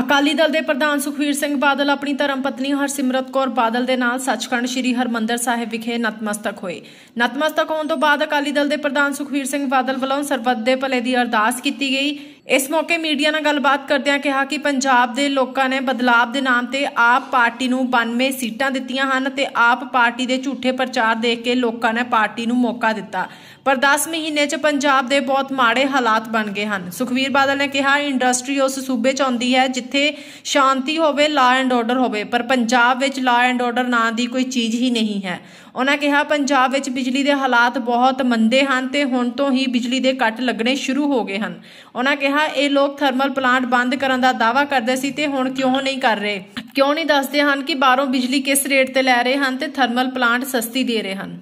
ਅਕਾਲੀ ਦਲ ਦੇ ਪ੍ਰਧਾਨ ਸੁਖਵੀਰ ਸਿੰਘ ਬਾਦਲ, ਆਪਣੀ ਧਰਮ ਪਤਨੀ ਹਰਸਿਮਰਤ ਕੌਰ ਬਾਦਲ ਦੇ ਨਾਲ ਸੱਚਖੰਡ ਸ੍ਰੀ ਹਰਮੰਦਰ ਸਾਹਿਬ ਵਿਖੇ ਨਤਮਸਤਕ ਹੋਏ। ਨਤਮਸਤਕ ਹੋਣ ਤੋਂ ਬਾਅਦ ਅਕਾਲੀ ਦਲ ਦੇ ਪ੍ਰਧਾਨ ਸੁਖਵੀਰ ਸਿੰਘ ਬਾਦਲ ਵੱਲੋਂ ਸਰਬੱਤ ਦੇ ਭਲੇ ਦੀ ਅਰਦਾਸ ਕੀਤੀ ਗਈ। ਇਸ ਮੌਕੇ ਮੀਡੀਆ ਨਾਲ ਗੱਲਬਾਤ ਕਰਦਿਆਂ ਕਿਹਾ ਕਿ ਪੰਜਾਬ ਦੇ ਲੋਕਾਂ ਨੇ ਬਦਲਾਵ ਦੇ ਨਾਮ ਤੇ ਆਪ ਪਾਰਟੀ ਨੂੰ 92 ਸੀਟਾਂ ਦਿੱਤੀਆਂ ਹਨ ਤੇ ਆਪ ਪਾਰਟੀ ਦੇ ਝੂਠੇ ਪ੍ਰਚਾਰ ਦੇਖ ਕੇ ਲੋਕਾਂ ਨੇ ਪਾਰਟੀ ਨੂੰ ਮੌਕਾ ਦਿੱਤਾ। ਪਰ 10 ਮਹੀਨੇ 'ਚ ਪੰਜਾਬ ਦੇ ਬਹੁਤ ਮਾੜੇ ਹਾਲਾਤ ਬਣ ਗਏ ਹਨ। ਸੁਖਵੀਰ ਬਾਦਲ ਨੇ ਕਿਹਾ, ਇੰਡਸਟਰੀ ਉਸ ਸੂਬੇ 'ਚ ਆਉਂਦੀ ਹੈ ਜਿੱਥੇ ਸ਼ਾਂਤੀ ਹੋਵੇ ਲਾ ਐਂਡ ਆਰਡਰ ਹੋਵੇ, ਪਰ ਪੰਜਾਬ ਵਿੱਚ ਲਾ ਐਂਡ ਆਰਡਰ ਨਾਂ ਦੀ ਕੋਈ ਚੀਜ਼ ਹੀ ਨਹੀਂ ਹੈ। ਉਹਨਾਂ ਕਿਹਾ, ਪੰਜਾਬ ਵਿੱਚ ਬਿਜਲੀ ਦੇ ਹਾਲਾਤ ਬਹੁਤ ਮੰਦੇ ਹਨ ਤੇ ਹੁਣ ਤੋਂ ਹੀ ਬਿਜਲੀ ਦੇ ਕੱਟ ਲੱਗਣੇ ਸ਼ੁਰੂ ਹੋ ਗਏ ਹਨ। ਉਹਨਾਂ ਕਿਹਾ ਇਹ ਲੋਕ ਥਰਮਲ ਪਲਾਂਟ ਬੰਦ ਕਰਨ ਦਾ ਦਾਅਵਾ ਕਰਦੇ ਸੀ ਤੇ ਹੁਣ ਕਿਉਂ ਨਹੀਂ ਕਰ ਰਹੇ? ਕਿਉਂ ਨਹੀਂ ਦੱਸਦੇ ਹਨ ਕਿ ਬਾਹਰੋਂ ਬਿਜਲੀ ਕਿਸ ਰੇਟ ਤੇ ਲੈ ਰਹੇ ਹਨ ਤੇ ਥਰਮਲ ਪਲਾਂਟ ਸਸਤੀ ਦੇ ਰਹੇ ਹਨ?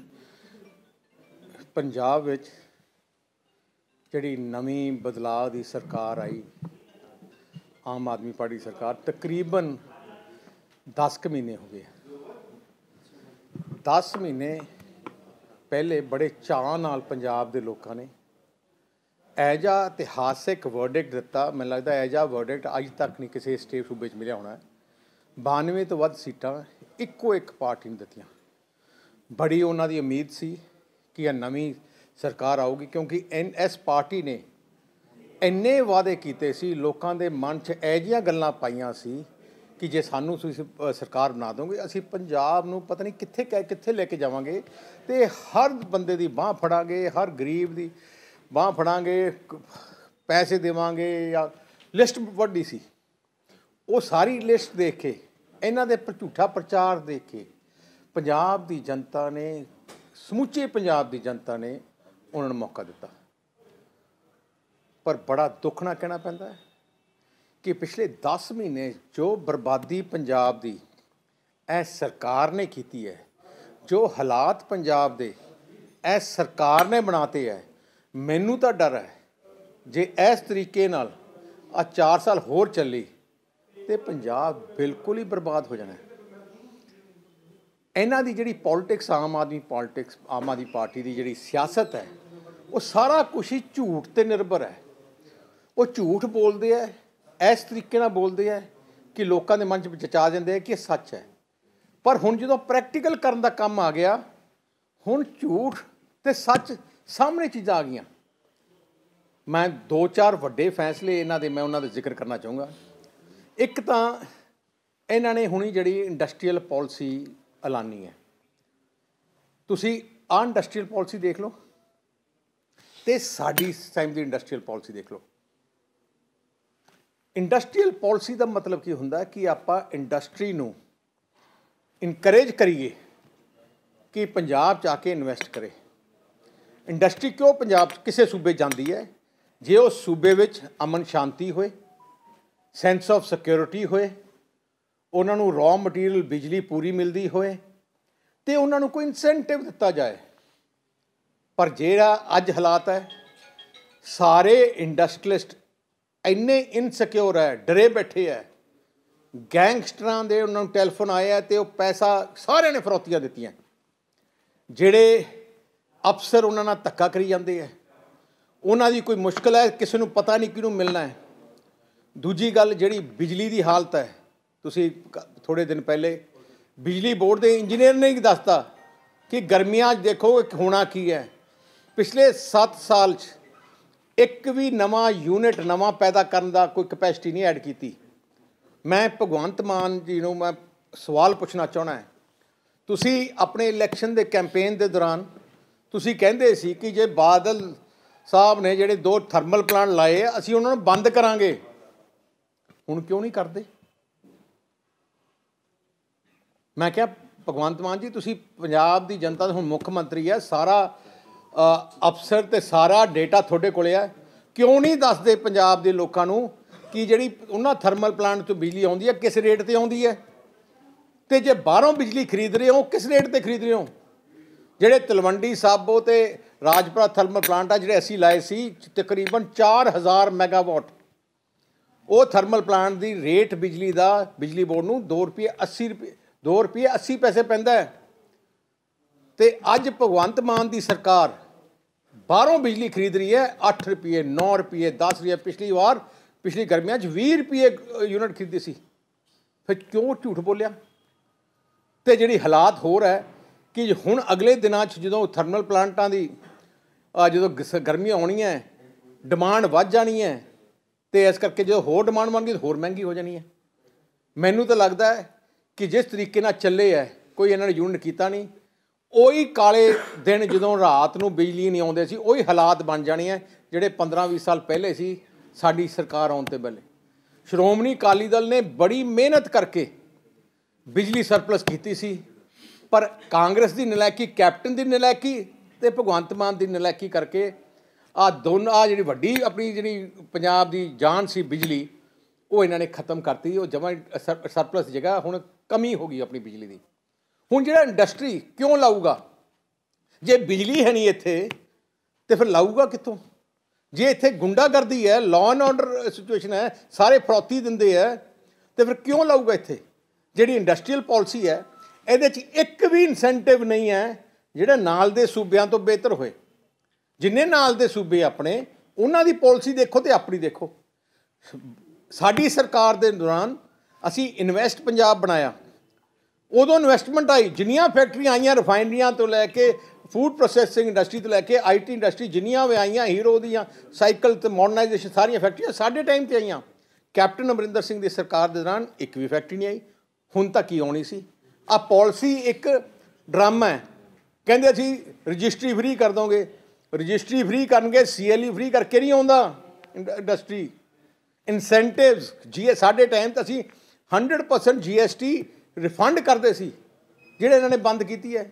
ਪੰਜਾਬ ਵਿੱਚ ਜਿਹੜੀ ਨਵੀਂ ਬਦਲਾਅ ਦੀ ਸਰਕਾਰ ਆਈ, ਆਮ ਆਦਮੀ ਪਾਰਟੀ ਸਰਕਾਰ, ਤਕਰੀਬਨ 10 ਕੁ ਮਹੀਨੇ ਹੋ ਗਏ 10 ਮਹੀਨੇ ਪਹਿਲੇ ਬੜੇ ਚਾਅ ਨਾਲ ਪੰਜਾਬ ਦੇ ਲੋਕਾਂ ਨੇ ਐਜਾ ਇਤਿਹਾਸਿਕ ਵਰਡਿਕਟ ਦਿੱਤਾ, ਮੈਨੂੰ ਲੱਗਦਾ ਐਜਾ ਵਰਡਿਕਟ ਅੱਜ ਤੱਕ ਨਹੀਂ ਕਿਸੇ ਸਟੇਟ ਸੂਬੇ 'ਚ ਮਿਲਿਆ ਹੋਣਾ। 92 ਤੋਂ ਵੱਧ ਸੀਟਾਂ ਇੱਕੋ ਇੱਕ ਪਾਰਟੀ ਨੂੰ ਦਿੱਤੀਆਂ। ਬੜੀ ਉਹਨਾਂ ਦੀ ਉਮੀਦ ਸੀ ਕਿ ਇਹ ਨਵੀਂ ਸਰਕਾਰ ਆਊਗੀ, ਕਿਉਂਕਿ ਐਸ ਪਾਰਟੀ ਨੇ ਇੰਨੇ ਵਾਅਦੇ ਕੀਤੇ ਸੀ, ਲੋਕਾਂ ਦੇ ਮਨ 'ਚ ਐਜੀਆਂ ਗੱਲਾਂ ਪਾਈਆਂ ਸੀ ਕਿ ਜੇ ਸਾਨੂੰ ਤੁਸੀਂ ਸਰਕਾਰ ਬਣਾ ਦੋਗੇ, ਅਸੀਂ ਪੰਜਾਬ ਨੂੰ ਪਤਾ ਨਹੀਂ ਕਿੱਥੇ ਕਿੱਥੇ ਲੈ ਕੇ ਜਾਵਾਂਗੇ ਤੇ ਹਰ ਬੰਦੇ ਦੀ ਬਾਹ ਫੜਾਂਗੇ, ਹਰ ਗਰੀਬ ਦੀ। ਬਾਹ ਫੜਾਂਗੇ ਪੈਸੇ ਦੇਵਾਂਗੇ ਜਾਂ ਲਿਸਟ ਵੱਡੀ ਸੀ। ਉਹ ਸਾਰੀ ਲਿਸਟ ਦੇਖ ਕੇ, ਇਹਨਾਂ ਦੇ ਝੂਠਾ ਪ੍ਰਚਾਰ ਦੇਖ ਕੇ, ਪੰਜਾਬ ਦੀ ਜਨਤਾ ਨੇ, ਸਮੁੱਚੇ ਪੰਜਾਬ ਦੀ ਜਨਤਾ ਨੇ ਉਹਨਾਂ ਨੂੰ ਮੌਕਾ ਦਿੱਤਾ। ਪਰ ਬੜਾ ਦੁੱਖ ਨਾਲ ਕਹਿਣਾ ਪੈਂਦਾ ਹੈ ਕਿ ਪਿਛਲੇ 10 ਮਹੀਨੇ ਜੋ ਬਰਬਾਦੀ ਪੰਜਾਬ ਦੀ ਇਹ ਸਰਕਾਰ ਨੇ ਕੀਤੀ ਹੈ, ਜੋ ਹਾਲਾਤ ਪੰਜਾਬ ਦੇ ਇਹ ਸਰਕਾਰ ਨੇ ਬਣਾਤੇ ਹੈ ਮੈਨੂੰ ਤਾਂ ਡਰ ਹੈ ਜੇ ਇਸ ਤਰੀਕੇ ਨਾਲ ਆ 4 ਸਾਲ ਹੋਰ ਚੱਲੀ ਤੇ ਪੰਜਾਬ ਬਿਲਕੁਲ ਹੀ ਬਰਬਾਦ ਹੋ ਜਾਣਾ ਇਹਨਾਂ ਦੀ ਜਿਹੜੀ politics Aam Aadmi politics Aam Aadmi party ਦੀ ਜਿਹੜੀ ਸਿਆਸਤ ਹੈ, ਉਹ ਸਾਰਾ ਕੁਝ ਹੀ ਝੂਠ ਤੇ ਨਿਰਭਰ ਹੈ। ਉਹ ਝੂਠ ਬੋਲਦੇ ਆ ਇਸ ਤਰੀਕੇ ਨਾਲ ਬੋਲਦੇ ਆ ਕਿ ਲੋਕਾਂ ਦੇ ਮਨ 'ਚ ਜਚਾ ਦਿੰਦੇ ਆ ਕਿ ਇਹ ਸੱਚ ਹੈ। ਪਰ ਹੁਣ ਜਦੋਂ ਪ੍ਰੈਕਟੀਕਲ ਕਰਨ ਦਾ ਕੰਮ ਆ ਗਿਆ, ਹੁਣ ਝੂਠ ਤੇ ਸੱਚ ਸਾਹਮਣੇ ਚੀਜ਼ਾਂ ਆ ਗਈਆਂ। ਮੈਂ ਦੋ ਚਾਰ ਵੱਡੇ ਫੈਸਲੇ ਇਹਨਾਂ ਦੇ, ਮੈਂ ਉਹਨਾਂ ਦਾ ਜ਼ਿਕਰ ਕਰਨਾ ਚਾਹੂੰਗਾ। ਇੱਕ ਤਾਂ ਇਹਨਾਂ ਨੇ ਹੁਣੀ ਜਿਹੜੀ ਇੰਡਸਟਰੀਅਲ ਪਾਲਿਸੀ ਐਲਾਨੀ ਹੈ। ਤੁਸੀਂ ਆ ਇੰਡਸਟਰੀਅਲ ਪਾਲਿਸੀ ਦੇਖ ਲਓ ਤੇ ਸਾਡੀ ਟਾਈਮ ਦੀ ਇੰਡਸਟਰੀਅਲ ਪਾਲਿਸੀ ਦੇਖ ਲਓ। ਇੰਡਸਟਰੀਅਲ ਪਾਲਿਸੀ ਦਾ ਮਤਲਬ ਕੀ ਹੁੰਦਾ ਕਿ ਆਪਾਂ ਇੰਡਸਟਰੀ ਨੂੰ ਇਨਕਰੇਜ ਕਰੀਏ ਕਿ ਪੰਜਾਬ ਚ ਆ ਕੇ ਇਨਵੈਸਟ ਕਰੇ। ਇੰਡਸਟਰੀ ਕਿਉਂ ਪੰਜਾਬ ਕਿਸੇ ਸੂਬੇ ਜਾਂਦੀ ਹੈ? ਜੇ ਉਹ ਸੂਬੇ ਵਿੱਚ ਅਮਨ ਸ਼ਾਂਤੀ ਹੋਏ ਸੈਂਸ ਆਫ ਸਿਕਿਉਰਿਟੀ ਹੋਏ, ਉਹਨਾਂ ਨੂੰ ਰॉ ਮਟੀਰੀਅਲ ਬਿਜਲੀ ਪੂਰੀ ਮਿਲਦੀ ਹੋਏ, ਤੇ ਉਹਨਾਂ ਨੂੰ ਕੋਈ ਇਨਸੈਂਟਿਵ ਦਿੱਤਾ ਜਾਏ। ਪਰ ਜਿਹੜਾ ਅੱਜ ਹਾਲਾਤ ਹੈ, ਸਾਰੇ ਇੰਡਸਟਰੀਲਿਸਟ ਇੰਨੇ ਇਨਸਿਕਿਉਰ ਹੈ, ਡਰੇ ਬੈਠੇ ਹੈ। ਗੈਂਗਸਟਰਾਂ ਦੇ ਉਹਨਾਂ ਨੂੰ ਟੈਲੀਫੋਨ ਆਇਆ ਤੇ ਉਹ ਪੈਸਾ ਸਾਰਿਆਂ ਨੇ ਫਰੋਤੀਆਂ ਦਿੱਤੀਆਂ। ਜਿਹੜੇ ਅਫਸਰ ਉਹਨਾਂ ਨਾਲ ਧੱਕਾ ਕਰੀ ਜਾਂਦੇ ਹੈ ਉਹਨਾਂ ਦੀ ਕੋਈ ਮੁਸ਼ਕਲ ਹੈ, ਕਿਸੇ ਨੂੰ ਪਤਾ ਨਹੀਂ ਕਿਹਨੂੰ ਮਿਲਣਾ ਹੈ। ਦੂਜੀ ਗੱਲ ਜਿਹੜੀ ਬਿਜਲੀ ਦੀ ਹਾਲਤ ਹੈ, ਤੁਸੀਂ ਥੋੜੇ ਦਿਨ ਪਹਿਲੇ ਬਿਜਲੀ ਬੋਰਡ ਦੇ ਇੰਜੀਨੀਅਰ ਨੇ ਹੀ ਦੱਸਤਾ ਕਿ ਗਰਮੀਆਂ 'ਚ ਦੇਖੋ ਹੋਣਾ ਕੀ ਹੈ। ਪਿਛਲੇ 7 ਸਾਲ 'ਚ ਇੱਕ ਵੀ ਨਵਾਂ ਯੂਨਿਟ ਨਵਾਂ ਪੈਦਾ ਕਰਨ ਦਾ ਕੋਈ ਕਪੈਸਿਟੀ ਨਹੀਂ ਐਡ ਕੀਤੀ। ਮੈਂ ਭਗਵੰਤ ਮਾਨ ਜੀ ਨੂੰ ਮੈਂ ਸਵਾਲ ਪੁੱਛਣਾ ਚਾਹਣਾ ਹੈ। ਤੁਸੀਂ ਆਪਣੇ ਇਲੈਕਸ਼ਨ ਦੇ ਕੈਂਪੇਨ ਦੇ ਦੌਰਾਨ ਤੁਸੀਂ ਕਹਿੰਦੇ ਸੀ ਕਿ ਜੇ ਬਾਦਲ ਸਾਹਿਬ ਨੇ ਜਿਹੜੇ ਦੋ ਥਰਮਲ ਪਲਾਂਟ ਲਾਏ ਅਸੀਂ ਉਹਨਾਂ ਨੂੰ ਬੰਦ ਕਰਾਂਗੇ। ਹੁਣ ਕਿਉਂ ਨਹੀਂ ਕਰਦੇ? ਮੈਂ ਕਿਹਾ, ਭਗਵੰਤ ਮਾਨ ਜੀ, ਤੁਸੀਂ ਪੰਜਾਬ ਦੀ ਜਨਤਾ ਦੇ ਹੁਣ ਮੁੱਖ ਮੰਤਰੀ ਹੈ ਸਾਰਾ ਅਫਸਰ ਤੇ ਸਾਰਾ ਡੇਟਾ ਤੁਹਾਡੇ ਕੋਲੇ ਆ। ਕਿਉਂ ਨਹੀਂ ਦੱਸਦੇ ਪੰਜਾਬ ਦੇ ਲੋਕਾਂ ਨੂੰ ਕਿ ਜਿਹੜੀ ਉਹਨਾਂ ਥਰਮਲ ਪਲਾਂਟ ਤੋਂ ਬਿਜਲੀ ਆਉਂਦੀ ਹੈ ਕਿਸ ਰੇਟ ਤੇ ਆਉਂਦੀ ਹੈ ਤੇ ਜੇ ਬਾਹਰੋਂ ਬਿਜਲੀ ਖਰੀਦ ਰਹੇ ਹੋ, ਕਿਸ ਰੇਟ ਤੇ ਖਰੀਦ ਰਹੇ ਹੋ? ਜਿਹੜੇ ਤਲਵੰਡੀ ਸਾਬੋ ਤੇ ਰਾਜਪੁਰਾ ਥਰਮਲ ਪਲਾਂਟ ਆ, ਜਿਹੜੇ ਅਸੀਂ ਲਾਏ ਸੀ, ਤਕਰੀਬਨ 4000 ਮੈਗਾਵਾਟ। ਉਹ ਥਰਮਲ ਪਲਾਂਟ ਦੀ ਰੇਟ ਬਿਜਲੀ ਦਾ, ਬਿਜਲੀ ਬੋਰਡ ਨੂੰ 2 ਰੁਪਏ 80 ਰੁਪਏ 2 ਰੁਪਏ 80 ਪੈਸੇ ਪੈਂਦਾ ਹੈ। ਤੇ ਅੱਜ ਭਗਵੰਤ ਮਾਨ ਦੀ ਸਰਕਾਰ ਬਾਹਰੋਂ ਬਿਜਲੀ ਖਰੀਦ ਰਹੀ ਹੈ 8 ਰੁਪਏ 9 ਰੁਪਏ 10 ਰੁਪਏ। ਪਿਛਲੀ ਵਾਰ, ਪਿਛਲੀ ਗਰਮੀਆਂ 'ਚ 20 ਰੁਪਏ ਯੂਨਿਟ ਖਰੀਦੀ ਸੀ। ਫਿਰ ਕਿਉਂ ਝੂਠ ਬੋਲਿਆ? ਤੇ ਜਿਹੜੀ ਹਾਲਾਤ ਹੋਰ ਹੈ ਕਿ ਹੁਣ ਅਗਲੇ ਦਿਨਾਂ 'ਚ ਜਦੋਂ ਥਰਮਲ ਪਲਾਂਟਾਂ ਦੀ ਜਦੋਂ ਗਸ- ਗਰਮੀਆਂ ਆਉਣੀਆਂ ਹੈ, ਡਿਮਾਂਡ ਵੱਧ ਜਾਣੀ ਹੈ ਤੇ ਇਸ ਕਰਕੇ ਜਦੋਂ ਹੋਰ ਡਿਮਾਂਡ ਬਣ ਗਈ ਤਾਂ ਹੋਰ ਮਹਿੰਗੀ ਹੋ ਜਾਣੀ ਹੈ। ਮੈਨੂੰ ਤਾਂ ਲੱਗਦਾ ਹੈ ਕਿ ਜਿਸ ਤਰੀਕੇ ਨਾਲ ਚੱਲੇ ਹੈ ਕੋਈ ਇਹਨਾਂ ਨੇ ਯੂਨਿਟ ਕੀਤਾ ਨਹੀਂ ਉਹੀ ਕਾਲੇ ਦਿਨ ਜਦੋਂ ਰਾਤ ਨੂੰ ਬਿਜਲੀ ਨਹੀਂ ਆਉਂਦੇ ਸੀ ਉਹੀ ਹਾਲਾਤ ਬਣ ਜਾਣੇ ਹੈ ਜਿਹੜੇ 15-20 ਸਾਲ ਪਹਿਲੇ ਸੀ ਸਾਡੀ ਸਰਕਾਰ ਆਉਣ ਤੇ ਪਹਿਲੇ। ਸ਼੍ਰੋਮਣੀ ਅਕਾਲੀ ਦਲ ਨੇ ਬੜੀ ਮਿਹਨਤ ਕਰਕੇ ਬਿਜਲੀ ਸਰਪਲਸ ਕੀਤੀ ਸੀ ਪਰ ਕਾਂਗਰਸ ਦੀ ਨਲਾਇਕੀ ਕੈਪਟਨ ਦੀ ਨਲਾਇਕੀ ਤੇ ਭਗਵੰਤ ਮਾਨ ਦੀ ਨਲਾਇਕੀ ਕਰਕੇ ਆ ਦੋਨ, ਆ ਜਿਹੜੀ ਵੱਡੀ ਆਪਣੀ ਜਿਹੜੀ ਪੰਜਾਬ ਦੀ ਜਾਨ ਸੀ ਬਿਜਲੀ, ਉਹ ਇਹਨਾਂ ਨੇ ਖਤਮ ਕਰਤੀ, ਉਹ ਜਮਾ ਸਰਪਲਸ ਜਗ੍ਹਾ ਹੁਣ ਕਮੀ ਹੋ ਗਈ ਆਪਣੀ ਬਿਜਲੀ ਦੀ। ਹੁਣ ਜਿਹੜਾ ਇੰਡਸਟਰੀ ਕਿਉਂ ਲਾਊਗਾ? ਜੇ ਬਿਜਲੀ ਹੈ ਨਹੀਂ ਇੱਥੇ, ਤੇ ਫਿਰ ਲਾਊਗਾ ਕਿੱਥੋਂ? ਜੇ ਇੱਥੇ ਗੁੰਡਾਗਰਦੀ ਹੈ ਲਾਅ ਐਂਡ ਆਰਡਰ ਸਿਚੁਏਸ਼ਨ ਹੈ, ਸਾਰੇ ਫਰੌਤੀ ਦਿੰਦੇ ਹੈ, ਤੇ ਫਿਰ ਕਿਉਂ ਲਾਊਗਾ ਇੱਥੇ? ਜਿਹੜੀ ਇੰਡਸਟਰੀਅਲ ਪਾਲਿਸੀ ਹੈ ਇਹਦੇ 'ਚ ਇੱਕ ਵੀ ਇਨਸੈਂਟਿਵ ਨਹੀਂ ਹੈ ਜਿਹੜਾ ਨਾਲ ਦੇ ਸੂਬਿਆਂ ਤੋਂ ਬਿਹਤਰ ਹੋਏ। ਜਿੰਨੇ ਨਾਲ ਦੇ ਸੂਬੇ ਆਪਣੇ, ਉਹਨਾਂ ਦੀ ਪਾਲਿਸੀ ਦੇਖੋ ਤੇ ਆਪਣੀ ਦੇਖੋ। ਸਾਡੀ ਸਰਕਾਰ ਦੇ ਦੌਰਾਨ ਅਸੀਂ ਇਨਵੈਸਟ ਪੰਜਾਬ ਬਣਾਇਆ। ਉਦੋਂ ਇਨਵੈਸਟਮੈਂਟ ਆਈ, ਜਿੰਨੀਆਂ ਫੈਕਟਰੀਆਂ ਆਈਆਂ ਰਿਫਾਈਨਰੀਆਂ ਤੋਂ ਲੈ ਕੇ ਫੂਡ ਪ੍ਰੋਸੈਸਿੰਗ ਇੰਡਸਟਰੀ ਤੋਂ ਲੈ ਕੇ ਆਈਟੀ ਇੰਡਸਟਰੀ ਜਿੰਨੀਆਂ ਵੀ ਆਈਆਂ ਹੀਰੋ ਦੀਆਂ ਸਾਈਕਲ ਤੇ ਮਾਡਰਨਾਈਜੇਸ਼ਨ ਸਾਰੀਆਂ ਫੈਕਟਰੀਆਂ ਸਾਡੇ ਟਾਈਮ ਤੇ ਆਈਆਂ। ਕੈਪਟਨ ਅਮਰਿੰਦਰ ਸਿੰਘ ਦੀ ਸਰਕਾਰ ਦੇ ਦੌਰਾਨ ਇੱਕ ਵੀ ਫੈਕਟਰੀ ਨਹੀਂ ਆਈ। ਹੁਣ ਤੱਕ ਹੀ ਆਉਣੀ ਸੀ। ਆ ਪਾਲਿਸੀ ਇੱਕ ਡਰਾਮਾ ਹੈ। ਕਹਿੰਦੇ ਅਸੀਂ ਰਜਿਸਟਰੀ ਫ੍ਰੀ ਕਰ ਦੋਗੇ। ਰਜਿਸਟਰੀ ਫ੍ਰੀ ਕਰਨਗੇ ਸੀਐਲਈ ਫ੍ਰੀ ਕਰਕੇ ਨਹੀਂ ਆਉਂਦਾ ਇੰਡਸਟਰੀ। ਇਨਸੈਂਟਿਵਸ ਜੀ ਸਾਡੇ ਟਾਈਮ ਤਾਂ ਅਸੀਂ 100% ਜੀਐਸਟੀ ਰਿਫੰਡ ਕਰਦੇ ਸੀ, ਜਿਹੜੇ ਇਹਨਾਂ ਨੇ ਬੰਦ ਕੀਤੀ ਹੈ।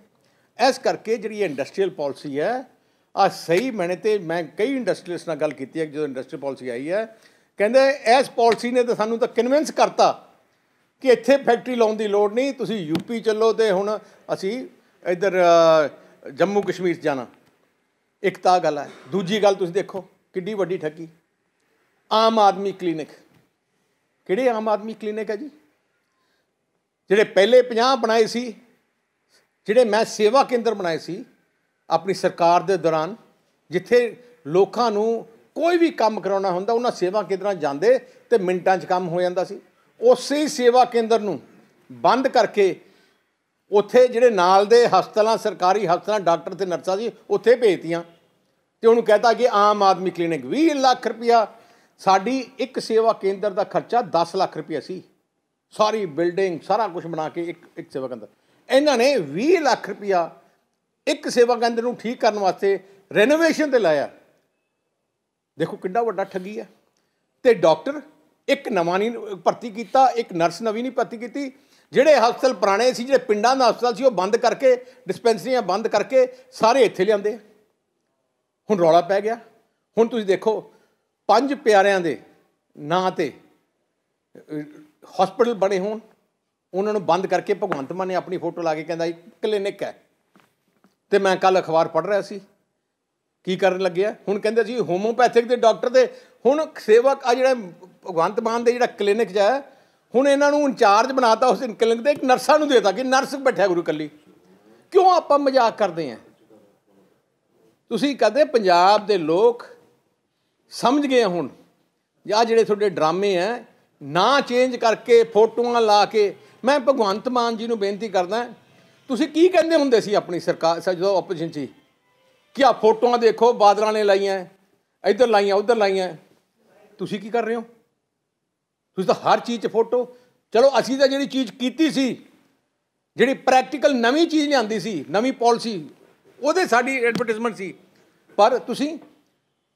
ਇਸ ਕਰਕੇ ਜਿਹੜੀ ਇੰਡਸਟਰੀਅਲ ਪਾਲਿਸੀ ਹੈ, ਆ ਸਹੀ ਮੈਨੇ ਤੇ ਮੈਂ ਕਈ ਇੰਡਸਟਰੀਅਲਿਸਟ ਨਾਲ ਗੱਲ ਕੀਤੀ ਹੈ, ਜਦੋਂ ਇੰਡਸਟਰੀਅਲ ਪਾਲਿਸੀ ਆਈ ਹੈ। ਕਹਿੰਦੇ ਇਸ ਪਾਲਿਸੀ ਨੇ ਤਾਂ ਸਾਨੂੰ ਤਾਂ ਕਨਵਿੰਸ ਕਰਤਾ ਕਿ ਇੱਥੇ ਫੈਕਟਰੀ ਲਾਉਣ ਦੀ ਲੋੜ ਨਹੀਂ, ਤੁਸੀਂ ਯੂਪੀ ਚੱਲੋ ਤੇ ਹੁਣ ਅਸੀਂ ਇੱਧਰ ਜੰਮੂ ਕਸ਼ਮੀਰ 'ਚ ਜਾਣਾ। ਇੱਕ ਤਾਂ ਗੱਲ ਹੈ। ਦੂਜੀ ਗੱਲ ਤੁਸੀਂ ਦੇਖੋ, ਕਿੱਡੀ ਵੱਡੀ ਠੱਗੀ। ਆਮ ਆਦਮੀ ਕਲੀਨਿਕ। ਕਿਹੜੇ ਆਮ ਆਦਮੀ ਕਲੀਨਿਕ ਹੈ ਜੀ? ਜਿਹੜੇ ਪਹਿਲੇ 50 ਬਣਾਏ ਸੀ, ਜਿਹੜੇ ਮੈਂ ਸੇਵਾ ਕੇਂਦਰ ਬਣਾਏ ਸੀ, ਆਪਣੀ ਸਰਕਾਰ ਦੇ ਦੌਰਾਨ, ਜਿੱਥੇ ਲੋਕਾਂ ਨੂੰ ਕੋਈ ਵੀ ਕੰਮ ਕਰਾਉਣਾ ਹੁੰਦਾ, ਉਹਨਾਂ ਸੇਵਾ ਕੇਂਦਰਾਂ 'ਚ ਜਾਂਦੇ ਤੇ ਮਿੰਟਾਂ 'ਚ ਕੰਮ ਹੋ ਜਾਂਦਾ ਸੀ। ਉਸੇ ਹੀ ਸੇਵਾ ਕੇਂਦਰ ਨੂੰ ਬੰਦ ਕਰਕੇ ਉੱਥੇ ਜਿਹੜੇ ਨਾਲ ਦੇ ਹਸਪਤਾਲਾਂ, ਸਰਕਾਰੀ ਹਸਪਤਾਲਾਂ, ਡਾਕਟਰ ਤੇ ਨਰਸਾਂ ਸੀ ਉੱਥੇ ਭੇਜਤੀਆਂ ਤੇ ਉਹਨੂੰ ਕਹਤਾ ਕਿ ਆਮ ਆਦਮੀ ਕਲੀਨਿਕ 20 ਲੱਖ ਰੁਪਇਆ, ਸਾਡੀ ਇੱਕ ਸੇਵਾ ਕੇਂਦਰ ਦਾ ਖਰਚਾ 10 ਲੱਖ ਰੁਪਇਆ ਸੀ। ਸਾਰੀ ਬਿਲਡਿੰਗ, ਸਾਰਾ ਕੁਝ ਬਣਾ ਕੇ ਇੱਕ ਇੱਕ ਸੇਵਾ ਕੇਂਦਰ। ਇਹਨਾਂ ਨੇ 20 ਲੱਖ ਰੁਪਇਆ ਇੱਕ ਸੇਵਾ ਕੇਂਦਰ ਨੂੰ ਠੀਕ ਕਰਨ ਵਾਸਤੇ ਰੈਨੋਵੇਸ਼ਨ ਤੇ ਲਾਇਆ। ਦੇਖੋ ਕਿੰਨਾ ਵੱਡਾ ਠੱਗੀ ਹੈ ਤੇ ਡਾਕਟਰ ਇੱਕ ਨਵਾਂ ਨਹੀਂ ਭਰਤੀ ਕੀਤਾ, ਇੱਕ ਨਰਸ ਨਵੀਂ ਨਹੀਂ ਭਰਤੀ ਕੀਤੀ। ਜਿਹੜੇ ਹਸਪਤਾਲ ਪੁਰਾਣੇ ਸੀ, ਜਿਹੜੇ ਪਿੰਡਾਂ ਦਾ ਹਸਪਤਾਲ ਸੀ, ਉਹ ਬੰਦ ਕਰਕੇ, ਡਿਸਪੈਂਸਰੀਆਂ ਬੰਦ ਕਰਕੇ ਸਾਰੇ ਇੱਥੇ ਲਿਆਂਦੇ। ਹੁਣ ਰੌਲਾ ਪੈ ਗਿਆ। ਹੁਣ ਤੁਸੀਂ ਦੇਖੋ, ਪੰਜ ਪਿਆਰਿਆਂ ਦੇ ਨਾਂ ਤੇ ਹਸਪੀਟਲ ਬਣੇ ਹੋਣ। ਉਹਨਾਂ ਨੂੰ ਬੰਦ ਕਰਕੇ ਭਗਵੰਤ ਮਾਨ ਨੇ ਆਪਣੀ ਫੋਟੋ ਲਾ ਕੇ ਕਹਿੰਦਾ, ਇੱਕ ਕਲੀਨਿਕ ਹੈ। ਤੇ ਮੈਂ ਕੱਲ ਅਖਬਾਰ ਪੜ੍ਹ ਰਿਹਾ ਸੀ। ਕੀ ਕਰਨ ਲੱਗਿਆ ਹੁਣ ਕਹਿੰਦੇ ਸੀ ਹੋਮੋਪੈਥਿਕ ਦੇ ਡਾਕਟਰ ਦੇ, ਹੁਣ ਸੇਵਕ ਆ ਜਿਹੜਾ ਭਗਵੰਤ ਮਾਨ ਦੇ ਜਿਹੜਾ ਕਲੀਨਿਕ 'ਚ ਹੈ ਹੁਣ ਇਹਨਾਂ ਨੂੰ ਇੰਚਾਰਜ ਬਣਾਤਾ ਉਸ ਕਲੀਨਿਕ ਦੇ, ਇੱਕ ਨਰਸਾਂ ਨੂੰ ਦੇਤਾ ਕਿ ਨਰਸ ਬੈਠਿਆ ਗੁਰੂ ਕੱਲੀ ਕਿਉਂ ਆਪਾਂ ਮਜ਼ਾਕ ਕਰਦੇ ਆਂ? ਤੁਸੀਂ ਕਹਦੇ ਪੰਜਾਬ ਦੇ ਲੋਕ ਸਮਝ ਗਏ ਹੁਣ? ਜਾਂ ਜਿਹੜੇ ਤੁਹਾਡੇ ਡਰਾਮੇ ਆ, ਨਾ ਚੇਂਜ ਕਰਕੇ ਫੋਟੋਆਂ ਲਾ ਕੇ, ਮੈਂ ਭਗਵੰਤ ਮਾਨ ਜੀ ਨੂੰ ਬੇਨਤੀ ਕਰਦਾ, ਤੁਸੀਂ ਕੀ ਕਹਿੰਦੇ ਹੁੰਦੇ ਸੀ ਆਪਣੀ ਸਰਕਾਰ, ਜਦੋਂ ਆਪੋਜੀਸ਼ਨ ਸੀ? ਕਿ ਆ ਫੋਟੋਆਂ ਦੇਖੋ, ਬਾਦਲਾਂ ਨੇ ਲਾਈਆਂ, ਇੱਧਰ ਲਾਈਆਂ, ਉੱਧਰ ਲਾਈਆਂ। ਤੁਸੀਂ ਕੀ ਕਰ ਰਹੇ ਹੋ? ਤੁਸੀਂ ਤਾਂ ਹਰ ਚੀਜ਼ 'ਚ ਫੋਟੋ। ਚਲੋ, ਅਸੀਂ ਤਾਂ ਜਿਹੜੀ ਚੀਜ਼ ਕੀਤੀ ਸੀ, ਜਿਹੜੀ ਪ੍ਰੈਕਟੀਕਲ ਨਵੀਂ ਚੀਜ਼ ਲਿਆਂਦੀ ਸੀ, ਨਵੀਂ ਪਾਲਿਸੀ ਉਹਦੇ ਸਾਡੀ ਐਡਵਰਟਾਈਜ਼ਮੈਂਟ ਸੀ। ਪਰ ਤੁਸੀਂ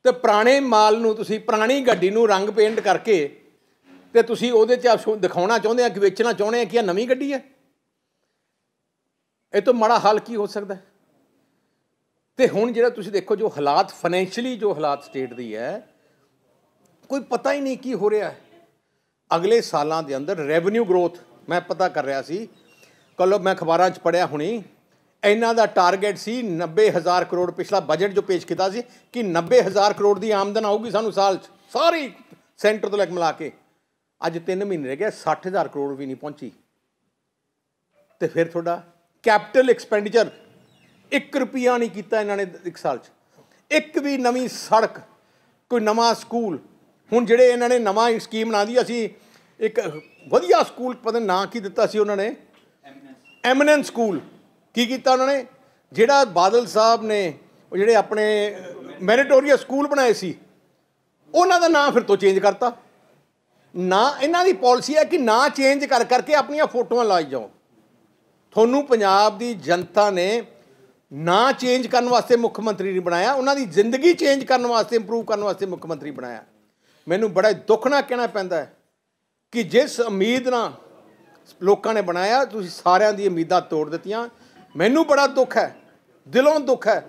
ਤੇ ਪੁਰਾਣੇ ਮਾਲ ਨੂੰ, ਤੁਸੀਂ ਪੁਰਾਣੀ ਗੱਡੀ ਨੂੰ ਰੰਗ ਪੇਂਟ ਕਰਕੇ ਤੇ ਤੁਸੀਂ ਉਹਦੇ 'ਚ ਸ਼ੋ- ਦਿਖਾਉਣਾ ਚਾਹੁੰਦੇ ਆ, ਕਿ ਵੇਚਣਾ ਚਾਹੁੰਦੇ ਆ, ਕਿ ਇਹ ਨਵੀਂ ਗੱਡੀ ਹੈ। ਇਹ ਤੋਂ ਮਾੜਾ ਹਾਲ ਕੀ ਹੋ ਸਕਦਾ? ਹੈ? ਤੇ ਹੁਣ ਜਿਹੜਾ ਤੁਸੀਂ ਦੇਖੋ ਜੋ ਹਾਲਾਤ ਫਾਈਨੈਂਸ਼ੀਅਲੀ ਜੋ ਹਾਲਾਤ ਸਟੇਟ ਦੀ ਹੈ, ਕੋਈ ਪਤਾ ਹੀ ਨਹੀਂ ਕੀ ਹੋ ਰਿਹਾ ਹੈ। ਅਗਲੇ ਸਾਲਾਂ ਦੇ ਅੰਦਰ ਰੈਵਨਿਊ ਗਰੋਥ ਮੈਂ ਪਤਾ ਕਰ ਰਿਹਾ ਸੀ। ਕੱਲ੍ਹ ਮੈਂ ਅਖਬਾਰਾਂ 'ਚ ਪੜਿਆ ਹੁਣੀ, ਇਹਨਾਂ ਦਾ ਟਾਰਗੇਟ ਸੀ 90000 ਕਰੋੜ, ਪਿਛਲਾ ਬਜਟ ਜੋ ਪੇਸ਼ ਕੀਤਾ ਸੀ, ਕਿ 90000 ਕਰੋੜ ਦੀ ਆਮਦਨ ਆਊਗੀ ਸਾਨੂੰ ਸਾਲ 'ਚ। ਸਾਰੀ ਸੈਂਟਰ ਤੋਂ ਲੈ ਕੇ ਮਿਲਾ ਕੇ। ਅੱਜ 3 ਮਹੀਨੇ ਰਹਿ ਗਏ 60000 ਕਰੋੜ ਵੀ ਨਹੀਂ ਪਹੁੰਚੀ। ਤੇ ਫਿਰ ਤੁਹਾਡਾ ਕੈਪੀਟਲ ਐਕਸਪੈਂਡੀਚਰ 1 ਰੁਪਿਆ ਨਹੀਂ ਕੀਤਾ ਇਹਨਾਂ ਨੇ ਇੱਕ ਸਾਲ 'ਚ। ਇੱਕ ਵੀ ਨਵੀਂ ਸੜਕ, ਕੋਈ ਨਵਾਂ ਸਕੂਲ। ਹੁਣ ਜਿਹੜੇ ਇਹਨਾਂ ਨੇ ਨਵਾਂ ਸਕੀਮ ਬਣਾ ਦੀ ਅਸੀਂ ਇੱਕ ਵਧੀਆ ਸਕੂਲ, ਪਤਾ ਨਾਂ ਕੀ ਦਿੱਤਾ ਸੀ ਉਹਨਾਂ ਨੇ? Eminence school. ਕੀ ਕੀਤਾ ਉਹਨਾਂ ਨੇ? ਜਿਹੜਾ ਬਾਦਲ ਸਾਹਿਬ ਨੇ, ਉਹ ਜਿਹੜੇ ਆਪਣੇ ਮੈਰਿਟੋਰੀਅਸ ਸਕੂਲ ਬਣਾਏ ਸੀ, ਉਹਨਾਂ ਦਾ ਨਾਂ ਫਿਰ ਤੋਂ ਚੇਂਜ ਕਰਤਾ। ਨਾ, ਇਹਨਾਂ ਦੀ ਪਾਲਿਸੀ ਹੈ ਕਿ ਨਾ ਚੇਂਜ ਕਰ ਕਰਕੇ ਆਪਣੀਆਂ ਫੋਟੋਆਂ ਲਾਈ ਜਾਓ। ਤੁਹਾਨੂੰ ਪੰਜਾਬ ਦੀ ਜਨਤਾ ਨੇ ਨਾ ਚੇਂਜ ਕਰਨ ਵਾਸਤੇ ਮੁੱਖ ਮੰਤਰੀ ਨਹੀਂ ਬਣਾਇਆ, ਉਹਨਾਂ ਦੀ ਜ਼ਿੰਦਗੀ ਚੇਂਜ ਕਰਨ ਵਾਸਤੇ ਇੰਪਰੂਵ ਕਰਨ ਵਾਸਤੇ ਮੁੱਖ ਮੰਤਰੀ ਬਣਾਇਆ। ਮੈਨੂੰ ਬੜਾ ਦੁੱਖ ਨਾਲ ਕਹਿਣਾ ਪੈਂਦਾ ਕਿ ਜਿਸ ਉਮੀਦ ਨਾਲ ਲੋਕਾਂ ਨੇ ਬਣਾਇਆ, ਤੁਸੀਂ ਸਾਰਿਆਂ ਦੀ ਉਮੀਦਾਂ ਤੋੜ ਦਿੱਤੀਆਂ। ਮੈਨੂੰ ਬੜਾ ਦੁੱਖ ਹੈ, ਦਿਲੋਂ ਦੁੱਖ ਹੈ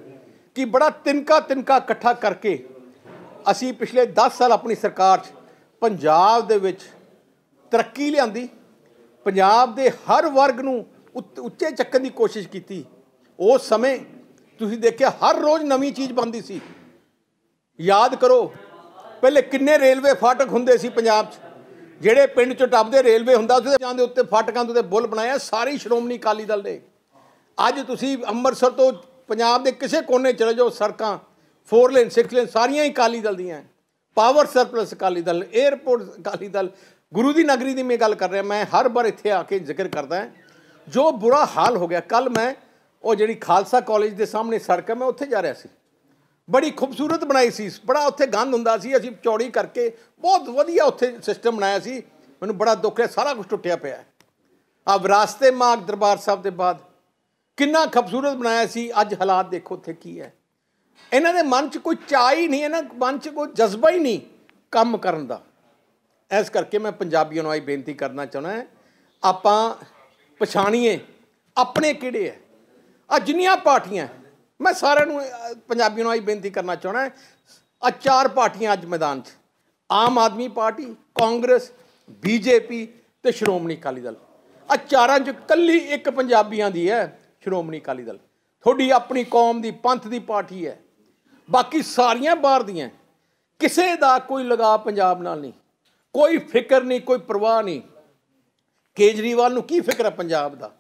ਕਿ ਬੜਾ ਤਿਨਕਾ ਤਿਨਕਾ ਇਕੱਠਾ ਕਰਕੇ ਅਸੀਂ ਪਿਛਲੇ 10 ਸਾਲ ਆਪਣੀ ਸਰਕਾਰ 'ਚ ਪੰਜਾਬ ਦੇ ਵਿੱਚ ਤਰੱਕੀ ਲਿਆਂਦੀ, ਪੰਜਾਬ ਦੇ ਹਰ ਵਰਗ ਨੂੰ ਉੱਚੇ ਚੱਕਣ ਦੀ ਕੋਸ਼ਿਸ਼ ਕੀਤੀ ਉਸ ਸਮੇਂ ਤੁਸੀਂ ਦੇਖਿਆ ਹਰ ਰੋਜ਼ ਨਵੀਂ ਚੀਜ਼ ਬਣਦੀ ਸੀ। ਯਾਦ ਕਰੋ, ਪਹਿਲੇ ਕਿੰਨੇ ਰੇਲਵੇ ਫਾਟਕ ਹੁੰਦੇ ਸੀ ਪੰਜਾਬ 'ਚ। ਜਿਹੜੇ ਪਿੰਡ 'ਚੋਂ ਟੱਪਦੇ ਰੇਲਵੇ ਹੁੰਦਾ ਸੀ, ਜਾਂ ਦੇ ਉੱਤੇ ਫਾਟਕਾਂ ਦੇ ਉੱਤੇ ਬੁੱਲ ਬਣਾਇਆ, ਸਾਰੀ ਸ਼੍ਰੋਮਣੀ ਅਕਾਲੀ ਦਲ ਨੇ ਅੱਜ ਤੁਸੀਂ ਅੰਮ੍ਰਿਤਸਰ ਤੋਂ ਪੰਜਾਬ ਦੇ ਕਿਸੇ ਕੋਨੇ ਚਲੇ ਜਾਓ, ਸੜਕਾਂ 4 ਲੇਨ 6 ਲੇਨ ਸਾਰੀਆਂ ਹੀ ਅਕਾਲੀ ਦਲ ਦੀਆਂ। Power surplus Akali Dal airport Akali Dal. ਗੁਰੂ ਦੀ ਨਗਰੀ ਦੀ ਮੈਂ ਗੱਲ ਕਰ ਰਿਹਾ, ਮੈਂ ਹਰ ਵਾਰ ਇੱਥੇ ਆ ਕੇ ਜ਼ਿਕਰ ਕਰਦਾ ਜੋ ਬੁਰਾ ਹਾਲ ਹੋ ਗਿਆ ਕੱਲ ਮੈਂ ਉਹ ਜਿਹੜੀ ਖਾਲਸਾ ਕਾਲਜ ਦੇ ਸਾਹਮਣੇ ਸੜਕ ਹੈ, ਮੈਂ ਉੱਥੇ ਜਾ ਰਿਹਾ ਸੀ। ਬੜੀ ਖੂਬਸੂਰਤ ਬਣਾਈ ਸੀ। ਬੜਾ ਉੱਥੇ ਗੰਦ ਹੁੰਦਾ ਸੀ। ਅਸੀਂ ਚੌੜੀ ਕਰਕੇ ਬਹੁਤ ਵਧੀਆ ਉੱਥੇ ਸਿਸਟਮ ਬਣਾਇਆ ਸੀ। ਮੈਨੂੰ ਬੜਾ ਦੁੱਖ ਹੈ, ਸਾਰਾ ਕੁਝ ਟੁੱਟਿਆ ਪਿਆ ਹੈ। ਆ ਵਿਰਾਸਤੇ ਮਾਗ ਦਰਬਾਰ ਸਾਹਿਬ ਦੇ ਬਾਅਦ। ਕਿੰਨਾ ਖੂਬਸੂਰਤ ਬਣਾਇਆ ਸੀ। ਅੱਜ ਹਾਲਾਤ ਦੇਖੋ ਉੱਥੇ ਕੀ ਹੈ। ਇਹਨਾਂ ਦੇ ਮਨ 'ਚ ਕੋਈ ਚਾਹ ਹੀ ਨਹੀਂ, ਇਹਨਾਂ ਮਨ 'ਚ ਕੋਈ ਜਜ਼ਬਾ ਹੀ ਨਹੀਂ ਕੰਮ ਕਰਨ ਦਾ। ਇਸ ਕਰਕੇ ਮੈਂ ਪੰਜਾਬੀਆਂ ਨੂੰ ਆਈ ਬੇਨਤੀ ਕਰਨਾ ਚਾਹੁੰਦਾ ਆਪਾਂ ਪਛਾਣੀਏ, ਆਪਣੇ ਕਿਹੜੇ ਹੈ? ਆ ਜਿੰਨੀਆਂ ਪਾਰਟੀਆਂ, ਮੈਂ ਸਾਰਿਆਂ ਨੂੰ ਪੰਜਾਬੀਆਂ ਨੂੰ ਆਈ ਬੇਨਤੀ ਕਰਨਾ ਚਾਹੁੰਦਾ ਆ ਚਾਰ ਪਾਰਟੀਆਂ ਅੱਜ ਮੈਦਾਨ 'ਚ। ਆਮ ਆਦਮੀ ਪਾਰਟੀ, ਕਾਂਗਰਸ, ਬੀਜੇਪੀ ਤੇ ਸ਼੍ਰੋਮਣੀ ਅਕਾਲੀ ਦਲ। ਆ ਚਾਰਾਂ 'ਚ ਕੱਲੀ ਇੱਕ ਪੰਜਾਬੀਆਂ ਦੀ ਹੈ, ਸ਼੍ਰੋਮਣੀ ਅਕਾਲੀ ਦਲ। ਤੁਹਾਡੀ ਆਪਣੀ ਕੌਮ ਦੀ, ਪੰਥ ਦੀ ਪਾਰਟੀ ਹੈ। ਬਾਕੀ ਸਾਰੀਆਂ ਬਾਹਰ ਦੀਆਂ, ਕਿਸੇ ਦਾ ਕੋਈ ਲਗਾਅ ਪੰਜਾਬ ਨਾਲ ਨਹੀਂ। ਕੋਈ ਫਿਕਰ ਨਹੀਂ, ਕੋਈ ਪਰਵਾਹ ਨਹੀਂ। ਕੇਜਰੀਵਾਲ ਨੂੰ ਕੀ ਫਿਕਰ ਹੈ ਪੰਜਾਬ ਦਾ?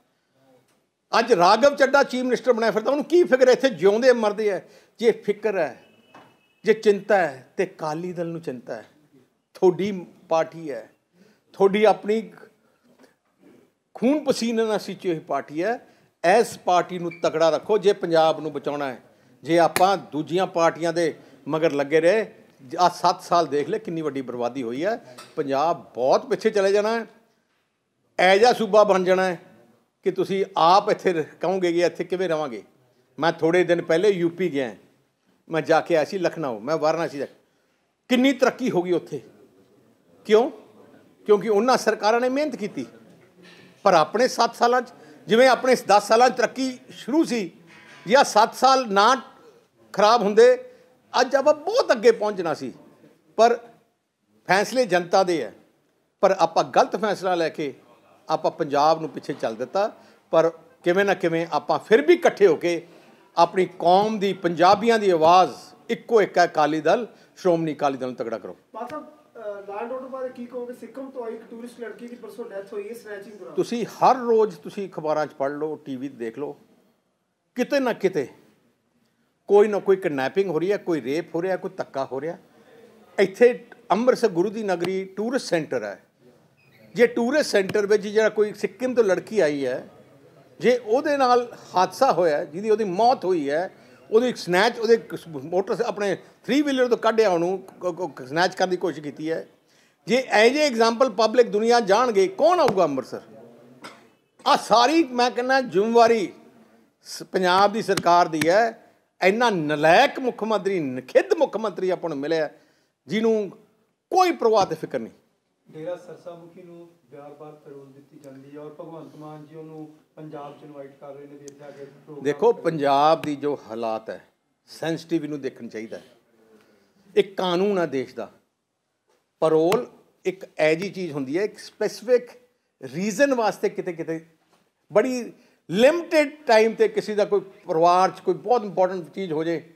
ਅੱਜ ਰਾਘਵ ਚੱਡਾ ਚੀਫ ਮਿਨਿਸਟਰ ਬਣਾਇਆ ਫਿਰਦਾ, ਉਹਨੂੰ ਕੀ ਫਿਕਰ ਹੈ? ਇੱਥੇ ਜਿਉਂਦੇ ਮਰਦੇ ਹੈ, ਜੇ ਫਿਕਰ ਹੈ, ਜੇ ਚਿੰਤਾ ਹੈ, ਤੇ ਕਾਲੀ ਦਲ ਨੂੰ ਚਿੰਤਾ ਹੈ। ਤੁਹਾਡੀ ਪਾਰਟੀ ਹੈ, ਤੁਹਾਡੀ ਆਪਣੀ ਖੂਨ ਪਸੀਨੇ ਨਾਲ ਸਿੱਚੀ ਹੋਈ ਪਾਰਟੀ ਹੈ, ਇਸ ਪਾਰਟੀ ਨੂੰ ਤਕੜਾ ਰੱਖੋ, ਜੇ ਪੰਜਾਬ ਨੂੰ ਬਚਾਉਣਾ ਹੈ, ਜੇ ਆਪਾਂ ਦੂਜੀਆਂ ਪਾਰਟੀਆਂ ਦੇ ਮਗਰ ਲੱਗੇ ਰਹੇ ਆ 7 ਸਾਲ ਦੇਖ ਲੈ ਕਿੰਨੀ ਵੱਡੀ ਬਰਬਾਦੀ ਹੋਈ ਹੈ, ਪੰਜਾਬ ਬਹੁਤ ਪਿੱਛੇ ਚਲੇ ਜਾਣਾ ਹੈ, ਐਜਾ ਸੂਬਾ ਬਣ ਜਾਣਾ ਹੈ। ਕਿ ਤੁਸੀਂ ਆਪ ਇੱਥੇ ਰ- ਕਹੋਗੇ ਕਿ ਇੱਥੇ ਕਿਵੇਂ ਰਵਾਂਗੇ? ਮੈਂ ਥੋੜੇ ਦਿਨ ਪਹਿਲੇ ਯੂਪੀ ਗਿਆ ਮੈਂ ਜਾ ਕੇ ਆਇਆ ਸੀ ਲਖਨਊ, ਮੈਂ ਵਾਰਾਣਸੀ ਜਾ ਕਿੰਨੀ ਤਰੱਕੀ ਹੋ ਗਈ ਉੱਥੇ? ਕਿਉਂ? ਕਿਉਂਕਿ ਉਹਨਾਂ ਸਰਕਾਰਾਂ ਨੇ ਮਿਹਨਤ ਕੀਤੀ। ਪਰ ਆਪਣੇ 7 ਸਾਲਾਂ 'ਚ, ਜਿਵੇਂ ਆਪਣੇ 10 ਸਾਲਾਂ 'ਚ ਤਰੱਕੀ ਸ਼ੁਰੂ ਸੀ, ਜਾਂ 7 ਸਾਲ ਨਾ ਖਰਾਬ ਹੁੰਦੇ, ਅੱਜ ਆਪਾਂ ਬਹੁਤ ਅੱਗੇ ਪਹੁੰਚਣਾ ਸੀ। ਪਰ ਫੈਸਲੇ ਜਨਤਾ ਦੇ ਹੈ। ਪਰ ਆਪਾਂ ਗਲਤ ਫੈਸਲਾ ਲੈ ਕੇ ਆਪਾਂ ਪੰਜਾਬ ਨੂੰ ਪਿੱਛੇ ਚੱਲ ਦਿੱਤਾ ਪਰ ਕਿਵੇਂ ਨਾ ਕਿਵੇਂ ਆਪਾਂ ਫਿਰ ਵੀ ਇਕੱਠੇ ਹੋ ਕੇ ਆਪਣੀ ਕੌਮ ਦੀ ਪੰਜਾਬੀਆਂ ਦੀ ਆਵਾਜ਼ ਇੱਕੋ ਇੱਕ ਹੈ ਅਕਾਲੀ ਦਲ ਸ਼੍ਰੋਮਣੀ ਅਕਾਲੀ ਦਲ ਨੂੰ ਤਗੜਾ ਕਰੋ। ਬਾਦ ਸਾਹਿਬ ਲਾਂਡ ਆਰਡਰ ਬਾਰੇ ਕੀ ਕਹੋਗੇ? ਸਿੱਕਮ ਤੋਂ ਆਈ ਇੱਕ ਟੂਰਿਸਟ ਲੜਕੀ ਦੀ ਪਰਸੋਂ ਡੈਥ ਹੋਈ ਹੈ ਸਨੈਚਿੰਗ ਦੌਰਾਨ। ਤੁਸੀਂ ਹਰ ਰੋਜ਼ ਤੁਸੀਂ ਅਖਬਾਰਾਂ 'ਚ ਪੜ੍ਹ ਲਓ ਟੀਵੀ 'ਤੇ ਦੇਖ ਲਓ ਕਿਤੇ ਨਾ ਕਿਤੇ ਕੋਈ ਨਾ ਕੋਈ ਕਿਡਨੈਪਿੰਗ ਹੋ ਰਹੀ ਹੈ ਕੋਈ ਰੇਪ ਹੋ ਰਿਹਾ ਕੋਈ ਧੱਕਾ ਹੋ ਰਿਹਾ। ਇੱਥੇ ਅੰਮ੍ਰਿਤਸਰ ਗੁਰੂ ਦੀ ਨਗਰੀ ਟੂਰਿਸਟ ਸੈਂਟਰ ਹੈ। ਜੇ ਟੂਰਿਸਟ ਸੈਂਟਰ ਵਿੱਚ ਜਿਹੜਾ ਕੋਈ ਸਿੱਕਿਮ ਤੋਂ ਲੜਕੀ ਆਈ ਹੈ, ਜੇ ਉਹਦੇ ਨਾਲ ਹਾਦਸਾ ਹੋਇਆ, ਜਿਹਦੀ ਉਹਦੀ ਮੌਤ ਹੋਈ ਹੈ, ਉਹਦੀ ਸਨੈਚ ਉਹਦੇ ਮੋਟਰ ਆਪਣੇ 3 ਵੀਲਰ ਤੋਂ ਕੱਢਿਆ, ਉਹਨੂੰ ਸਨੈਚ ਕਰਨ ਦੀ ਕੋਸ਼ਿਸ਼ ਕੀਤੀ ਹੈ। ਜੇ ਐਜ ਏ ਐਗਜ਼ਾਮਪਲ ਪਬਲਿਕ ਦੁਨੀਆ ਜਾਣਗੇ, ਕੌਣ ਆਊਗਾ ਅੰਮ੍ਰਿਤਸਰ? ਆ ਸਾਰੀ ਮੈਂ ਕਹਿੰਦਾ ਜ਼ਿੰਮੇਵਾਰੀ ਸ- ਪੰਜਾਬ ਦੀ ਸਰਕਾਰ ਦੀ ਹੈ। ਇੰਨਾ ਨਲਾਇਕ ਮੁੱਖ ਮੰਤਰੀ ਨਖਿੱਧ ਮੁੱਖ ਮੰਤਰੀ ਆਪਾਂ ਨੂੰ ਮਿਲਿਆ, ਜਿਹਨੂੰ ਕੋਈ ਪ੍ਰਵਾਹ ਤੇ ਫਿਕਰ ਨਹੀਂ। ਡੇਰਾ ਸਰਸਾ ਮੁਖੀ ਨੂੰ ਬਿਆਰ-ਬਾਰ ਪੈਰੋਲ ਦਿੱਤੀ ਜਾਂਦੀ ਹੈ ਔਰ ਭਗਵੰਤ ਮਾਨ ਜੀ ਉਹਨੂੰ ਪੰਜਾਬ ਚ ਇਨਵਾਈਟ ਕਰ ਰਹੇ ਨੇ ਵੀ ਇੱਥੇ ਆ ਕੇ ਦੇਖੋ ਪੰਜਾਬ ਦੀ ਜੋ ਹਾਲਾਤ ਹੈ ਸੈਂਸਿਟਿਵ ਨੂੰ ਦੇਖਣ ਚਾਹੀਦਾ ਹੈ। ਇੱਕ ਕਾਨੂੰਨ ਹੈ ਦੇਸ਼ ਦਾ। ਪਰੋਲ ਇੱਕ ਐਜੀ ਚੀਜ਼ ਹੁੰਦੀ ਹੈ ਇੱਕ ਸਪੈਸਿਫਿਕ ਰੀਜ਼ਨ ਵਾਸਤੇ ਕਿਤੇ ਕਿਤੇ ਬੜੀ ਲਿਮਟਿਡ ਟਾਈਮ ਤੇ ਕਿਸੇ ਦਾ ਕੋਈ ਪਰਿਵਾਰ 'ਚ ਕੋਈ ਬਹੁਤ ਇੰਪੋਰਟੈਂਟ ਚੀਜ਼ ਹੋ ਜੇ।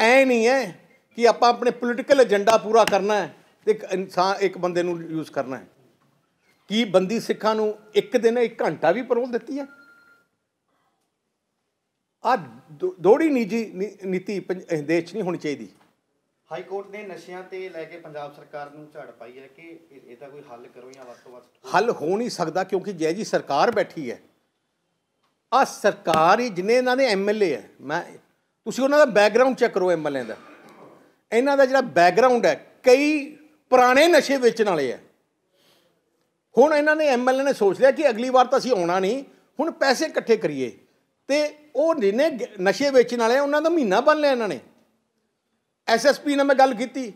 ਐ ਨਹੀਂ ਹੈ ਕਿ ਆਪਾਂ ਆਪਣੇ ਪੋਲੀਟੀਕਲ ਏਜੰਡਾ ਪੂਰਾ ਕਰਨਾ ਹੈ। ਇੱਕ ਇਨਸਾਨ ਇੱਕ ਬੰਦੇ ਨੂੰ ਯੂਜ਼ ਕਰਨਾ ਹੈ। ਕੀ ਬੰਦੀ ਸਿੱਖਾਂ ਨੂੰ ਇੱਕ ਦਿਨ ਇੱਕ ਘੰਟਾ ਵੀ ਪਰੋਲ ਦਿੱਤੀ ਹੈ? ਆ ਦੋੜੀ ਨਿੱਜੀ ਨੀਤੀ ਦੇਸ਼ 'ਚ ਨਹੀਂ ਹੋਣੀ ਚਾਹੀਦੀ। ਹਾਈ ਕੋਰਟ ਨੇ ਨਸ਼ਿਆਂ ਤੇ ਲੈ ਕੇ ਪੰਜਾਬ ਸਰਕਾਰ ਨੂੰ ਝਾੜ ਪਾਈ ਹੈ ਕਿ ਇਹ- ਇਹਦਾ ਕੋਈ ਹੱਲ ਕਰੋ ਜਾਂ ਵੱਧ ਤੋਂ ਵੱਧ ਹੱਲ ਹੋ ਨਹੀਂ ਸਕਦਾ ਕਿਉਂਕਿ ਜੈ ਜੀ ਸਰਕਾਰ ਬੈਠੀ ਹੈ। ਆ ਸਰਕਾਰ ਹੀ ਜਿਨੇ ਇਹਨਾਂ ਦੇ ਐਮਐਲਏ ਹੈ। ਮੈਂ ਤੁਸੀਂ ਉਹਨਾਂ ਦਾ ਬੈਕਗ੍ਰਾਉਂਡ ਚੈੱਕ ਕਰੋ ਐਮਐਲਏ ਦਾ। ਇਹਨਾਂ ਦਾ ਜਿਹੜਾ ਬੈਕਗ੍ਰਾਉਂਡ ਹੈ ਕਈ ਪੁਰਾਣੇ ਨਸ਼ੇ ਵੇਚਣ ਵਾਲੇ ਹੈ ਹੁਣ ਇਹਨਾਂ ਨੇ ਐਮਐਲਏ ਨੇ ਸੋਚ ਲਿਆ ਕਿ ਅਗਲੀ ਵਾਰ ਤਾਂ ਅਸੀਂ ਆਉਣਾ ਨਹੀਂ ਹੁਣ ਪੈਸੇ ਇਕੱਠੇ ਕਰੀਏ। ਤੇ ਉਹ ਜਿਹਨੇ ਨਸ਼ੇ ਵੇਚਣ ਵਾਲੇ ਆ, ਉਹਨਾਂ ਦਾ ਮਹੀਨਾ ਬੰਨ ਲਿਆ ਇਹਨਾਂ ਨੇ। ਐਸਐਸਪੀ ਨਾਲ ਮੈਂ ਗੱਲ ਕੀਤੀ।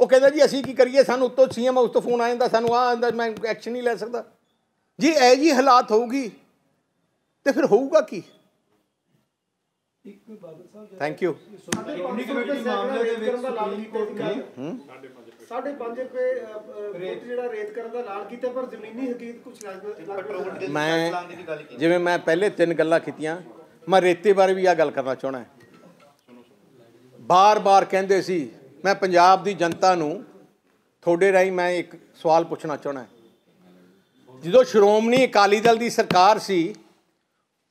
ਉਹ ਕਹਿੰਦਾ ਜੀ ਅਸੀਂ ਕੀ ਕਰੀਏ? ਸਾਨੂੰ ਉੱਤੋਂ ਸੀਐਮ ਹਾਊਸ ਤੋਂ ਫੋਨ ਆ ਜਾਂਦਾ ਸਾਨੂੰ ਆ ਆਂਦਾ ਮੈਂ ਐਕਸ਼ਨ ਨਹੀਂ ਲੈ ਸਕਦਾ। ਜੀ ਇਹ ਜੀ ਹਾਲਾਤ ਹੋਊਗੀ ਤੇ ਫਿਰ ਹੋਊਗਾ ਕੀ? ਥੈਂਕ ਯੂ ਸਾਡੇ 500 ਰੁਪਏ ਸੈਕੜਾ ਰੇਤ ਕਰਨ ਦਾ ਲਾਲ ਕੀਤਾ ਸੀ। ਸਾਡੇ 5 ਰੁਪਏ ਰੇਤ। ਜਿਹੜਾ ਰੇਤ ਕਰਨ ਦਾ ਲਾਲ ਕੀਤਾ ਪਰ ਜ਼ਮੀਨੀ ਹਕੀਕਤ ਕੁਝ ਲੱਗ ਮੈਂ ਜਿਵੇਂ ਮੈਂ ਪਹਿਲੇ ਤਿੰਨ ਗੱਲਾਂ ਕੀਤੀਆਂ ਮੈਂ ਰੇਤੇ ਬਾਰੇ ਵੀ ਆ ਗੱਲ ਕਰਨਾ ਚਾਹਣਾ ਬਾਰ-ਬਾਰ ਕਹਿੰਦੇ ਸੀ ਮੈਂ ਪੰਜਾਬ ਦੀ ਜਨਤਾ ਨੂੰ ਤੁਹਾਡੇ ਰਾਹੀਂ ਮੈਂ ਇੱਕ ਸਵਾਲ ਪੁੱਛਣਾ ਚਾਹਣਾ ਜਦੋਂ ਸ਼੍ਰੋਮਣੀ ਅਕਾਲੀ ਦਲ ਦੀ ਸਰਕਾਰ ਸੀ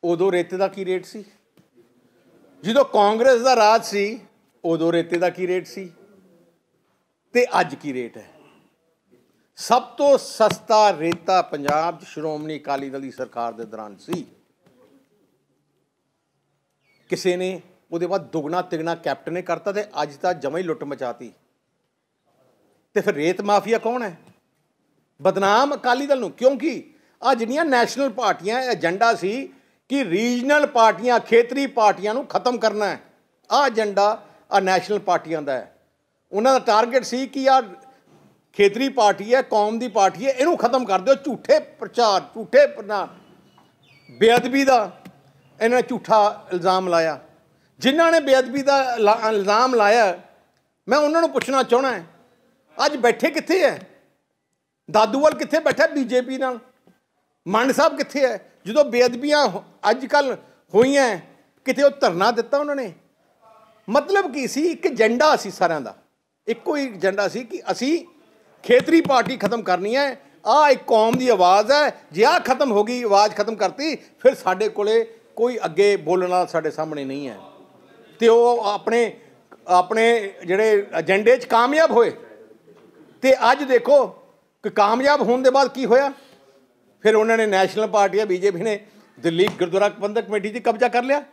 ਉਦੋਂ ਰੇਤੇ ਦਾ ਕੀ ਰੇਟ ਸੀ? ਜਦੋਂ ਕਾਂਗਰਸ ਦਾ ਰਾਜ ਸੀ ਉਦੋਂ ਰੇਤੇ ਦਾ ਕੀ ਰੇਟ ਸੀ? ਤੇ ਅੱਜ ਕੀ ਰੇਟ ਹੈ? ਸਭ ਤੋਂ ਸਸਤਾ ਰੇਤਾ ਪੰਜਾਬ 'ਚ ਸ਼੍ਰੋਮਣੀ ਅਕਾਲੀ ਦਲ ਦੀ ਸਰਕਾਰ ਦੇ ਦੌਰਾਨ ਸੀ। ਕਿਸੇ ਨੇ ਉਹਦੇ ਬਾਅਦ ਦੁਗਣਾ ਤਿਗਣਾ ਕੈਪਟਨ ਨੇ ਕਰਤਾ ਤੇ ਅੱਜ ਤਾਂ ਜਮਾ ਹੀ ਲੁੱਟ ਮਚਾਤੀ। ਤੇ ਫਿਰ ਰੇਤ ਮਾਫੀਆ ਕੌਣ ਹੈ? ਬਦਨਾਮ ਅਕਾਲੀ ਦਲ ਨੂੰ। ਕਿਉਂਕਿ ਆ ਜਿਹੜੀਆਂ ਨੈਸ਼ਨਲ ਪਾਰਟੀਆਂ, ਏਜੰਡਾ ਸੀ ਕਿ ਰੀਜਨਲ ਪਾਰਟੀਆਂ, ਖੇਤਰੀ ਪਾਰਟੀਆਂ ਨੂੰ ਖਤਮ ਕਰਨਾ ਹੈ। ਆ ਏਜੰਡਾ ਆ ਨੈਸ਼ਨਲ ਪਾਰਟੀਆਂ ਦਾ ਹੈ। ਉਹਨਾਂ ਦਾ ਟਾਰਗੇਟ ਸੀ ਕਿ ਆ ਖੇਤਰੀ ਪਾਰਟੀ ਹੈ, ਕੌਮ ਦੀ ਪਾਰਟੀ ਹੈ, ਇਹਨੂੰ ਖਤਮ ਕਰ ਦਿਓ, ਝੂਠੇ ਪ੍ਰਚਾਰ, ਝੂਠੇ ਪ੍ਰਨਾ ਬੇਅਦਬੀ ਦਾ ਇਹਨਾਂ ਨੇ ਝੂਠਾ ਇਲਜ਼ਾਮ ਲਾਇਆ। ਜਿਨ੍ਹਾਂ ਨੇ ਬੇਅਦਬੀ ਦਾ ਇਲਾ- ਇਲਜ਼ਾਮ ਲਾਇਆ, ਮੈਂ ਉਹਨਾਂ ਨੂੰ ਪੁੱਛਣਾ ਚਾਹਣਾ ਹੈ, ਅੱਜ ਬੈਠੇ ਕਿੱਥੇ ਹੈ? ਦਾਦੂਵਾਲ ਕਿੱਥੇ ਬੈਠਾ ਬੀਜੇਪੀ ਨਾਲ? ਮੰਡ ਸਾਹਿਬ ਕਿੱਥੇ ਹੈ? ਜਦੋਂ ਬੇਅਦਬੀਆਂ ਅੱਜ ਕੱਲ ਹੋਈਆਂ, ਕਿਤੇ ਉਹ ਧਰਨਾ ਦਿੱਤਾ ਉਹਨਾਂ ਨੇ? ਮਤਲਬ ਕੀ ਸੀ? ਇੱਕ ਏਜੰਡਾ ਸੀ ਸਾਰਿਆਂ ਦਾ। ਇੱਕੋ ਹੀ ਏਜੰਡਾ ਸੀ ਕਿ ਅਸੀਂ ਖੇਤਰੀ ਪਾਰਟੀ ਖਤਮ ਕਰਨੀ ਹੈ। ਆ ਇੱਕ ਕੌਮ ਦੀ ਆਵਾਜ਼ ਹੈ। ਜੇ ਆ ਖਤਮ ਹੋ ਗਈ, ਆਵਾਜ਼ ਖਤਮ ਕਰਤੀ, ਫਿਰ ਸਾਡੇ ਕੋਲੇ ਕੋਈ ਅੱਗੇ ਬੋਲਣ ਵਾਲਾ ਸਾਡੇ ਸਾਹਮਣੇ ਨਹੀਂ ਹੈ। ਤੇ ਉਹ ਆਪਣੇ ਆਪਣੇ ਜਿਹੜੇ ਏਜੰਡੇ 'ਚ ਕਾਮਯਾਬ ਹੋਏ। ਤੇ ਅੱਜ ਦੇਖੋ ਕਿ ਕਾਮਯਾਬ ਹੋਣ ਦੇ ਬਾਅਦ ਕੀ ਹੋਇਆ? ਫਿਰ ਉਹਨਾਂ ਨੇ ਨੈਸ਼ਨਲ ਪਾਰਟੀ ਪਾਰਟੀਆਂ ਬੀਜੇਪੀ ਨੇ ਦਿੱਲੀ, ਗੁਰਦੁਆਰਾ ਪ੍ਰਬੰਧਕ ਕਮੇਟੀ 'ਚ ਕਬਜ਼ਾ ਕਰ ਲਿਆ।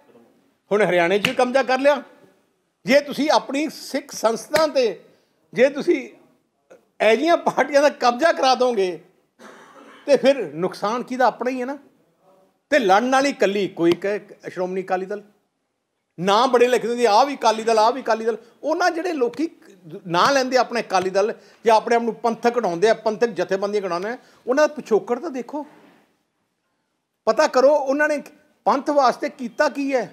ਹੁਣ ਹਰਿਆਣੇ 'ਚ ਵੀ ਕਬਜ਼ਾ ਕਰ ਲਿਆ। ਜੇ ਤੁਸੀਂ ਆਪਣੀ ਸਿੱਖ ਸੰਸਥਾ ਤੇ, ਜੇ ਤੁਸੀਂ ਐਜੀਆਂ ਪਾਰਟੀਆਂ ਦਾ ਕਬਜ਼ਾ ਕਰਾ ਦੋਗੇ, ਤੇ ਫਿਰ ਨੁਕਸਾਨ ਕਿਹਦਾ? ਆਪਣਾ ਹੀ ਹੈ ਨਾ। ਤੇ ਲੜਨ ਵਾਲੀ ਕੱਲੀ, ਕੋਈ ਕਹੇ ਸ਼੍ਰੋਮਣੀ ਅਕਾਲੀ ਦਲ। ਨਾਂ ਬੜੇ ਲਿਖਦੇ ਸੀ ਆ ਵੀ ਅਕਾਲੀ ਦਲ ਆ ਵੀ ਅਕਾਲੀ ਦਲ। ਉਹਨਾਂ ਜਿਹੜੇ ਲੋਕੀ ਨਾਂ ਲੈਂਦੇ ਆਪਣੇ ਅਕਾਲੀ ਦਲ, ਜਾਂ ਆਪਣੇ ਆਪ ਨੂੰ ਪੰਥਕ ਕਢਾਉਂਦੇ ਆ, ਪੰਥਕ ਜਥੇਬੰਦੀਆਂ ਕਢਾਉਂਦੇ ਆ, ਉਹਨਾਂ ਦਾ ਪਿਛੋਕੜ ਤਾਂ ਦੇਖੋ। ਪਤਾ ਕਰੋ, ਉਹਨਾਂ ਨੇ ਪੰਥ ਵਾਸਤੇ ਕੀਤਾ ਕੀ ਹੈ?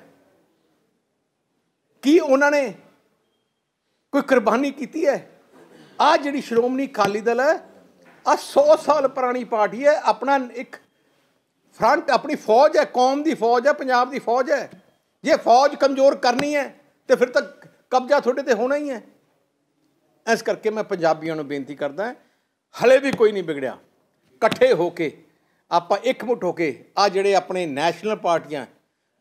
ਕੀ ਉਹਨਾਂ ਨੇ ਕੋਈ ਕੁਰਬਾਨੀ ਕੀਤੀ ਹੈ? ਆ ਜਿਹੜੀ ਸ਼੍ਰੋਮਣੀ ਅਕਾਲੀ ਦਲ ਹੈ ਆ 100 ਸਾਲ ਪੁਰਾਣੀ ਪਾਰਟੀ ਹੈ, ਆਪਣਾ ਇੱਕ ਫਰੰਟ ਆਪਣੀ ਫੌਜ ਹੈ, ਕੌਮ ਦੀ ਫੌਜ ਹੈ, ਪੰਜਾਬ ਦੀ ਫੌਜ ਹੈ। ਜੇ ਫੌਜ ਕਮਜ਼ੋਰ ਕਰਨੀ ਹੈ, ਤੇ ਫਿਰ ਤਾਂ ਕਬਜ਼ਾ ਤੁਹਾਡੇ ਤੇ ਹੋਣਾ ਹੀ ਹੈ। ਇਸ ਕਰਕੇ ਮੈਂ ਪੰਜਾਬੀਆਂ ਨੂੰ ਬੇਨਤੀ ਕਰਦਾ ਹਲੇ ਵੀ ਕੋਈ ਨਹੀਂ ਵਿਗੜਿਆ। ਇਕੱਠੇ ਹੋ ਕੇ, ਆਪਾਂ ਇਕਮੁੱਠ ਹੋ ਕੇ ਆ ਜਿਹੜੇ ਆਪਣੇ ਨੈਸ਼ਨਲ ਪਾਰਟੀਆਂ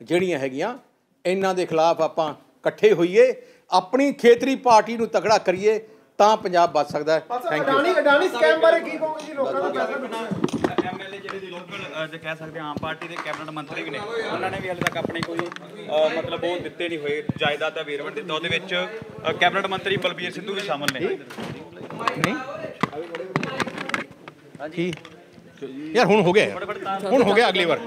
ਜਿਹੜੀਆਂ ਹੈਗੀਆਂ, ਇਹਨਾਂ ਦੇ ਖਿਲਾਫ ਆਪਾਂ ਇਕੱਠੇ ਹੋਈਏ ਆਪਣੀ ਖੇਤਰੀ ਪਾਰਟੀ ਨੂੰ ਤਕੜਾ ਕਰੀਏ ਤਾਂ ਪੰਜਾਬ ਬਚ ਸਕਦਾ ਹੈ। Thank you Adani Adani scam ਬਾਰੇ ਕੀ ਕਹੋਗੇ ਜੀ ਲੋਕਾਂ ਨੂੰ? ਪੈਸਾ ਮਿਲਣਾ ਐਮਐਲਏ ਜਿਹੜੇ ਲੋਕਲ ਜੇ ਕਹਿ ਸਕਦੇ ਆਮ ਪਾਰਟੀ ਦੇ ਕੈਬਨਿਟ ਮੰਤਰੀ ਵੀ ਨੇ ਉਹਨਾਂ ਨੇ ਵੀ ਹਾਲੇ ਤੱਕ ਆਪਣੇ ਕੋਈ ਮਤਲਬ ਉਹ ਦਿੱਤੇ ਨਹੀਂ ਹੋਏ ਜਾਇਦਾਦ ਦਾ ਵੇਰਵਾ ਦਿੱਤਾ। ਉਹਦੇ ਵਿੱਚ ਕੈਬਨਿਟ ਮੰਤਰੀ ਬਲਬੀਰ ਸਿੱਧੂ ਵੀ ਸ਼ਾਮਲ ਨੇ। ਕੀ? ਯਾਰ ਹੁਣ ਹੋ ਗਿਆ। ਹੁਣ ਹੋ ਗਿਆ ਅਗਲੀ ਵਾਰ।